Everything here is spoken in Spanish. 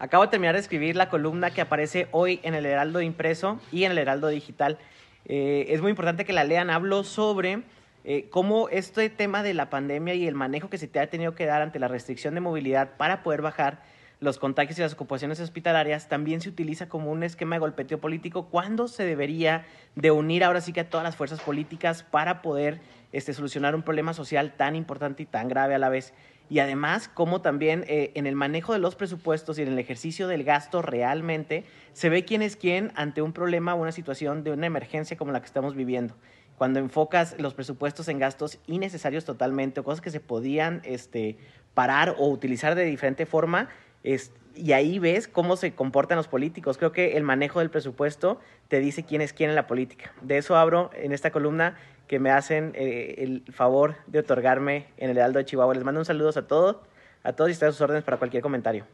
Acabo de terminar de escribir la columna que aparece hoy en el Heraldo Impreso y en el Heraldo Digital. Eh, es muy importante que la lean. Hablo sobre eh, cómo este tema de la pandemia y el manejo que se te ha tenido que dar ante la restricción de movilidad para poder bajar los contagios y las ocupaciones hospitalarias también se utiliza como un esquema de golpeteo político cuando se debería de unir ahora sí que a todas las fuerzas políticas para poder este, solucionar un problema social tan importante y tan grave a la vez y además cómo también eh, en el manejo de los presupuestos y en el ejercicio del gasto realmente se ve quién es quién ante un problema o una situación de una emergencia como la que estamos viviendo. Cuando enfocas los presupuestos en gastos innecesarios totalmente o cosas que se podían este, parar o utilizar de diferente forma, es, y ahí ves cómo se comportan los políticos. Creo que el manejo del presupuesto te dice quién es quién en la política. De eso abro en esta columna que me hacen eh, el favor de otorgarme en el Heraldo de Chihuahua. Les mando un saludo a todos, a todos y estoy a sus órdenes para cualquier comentario.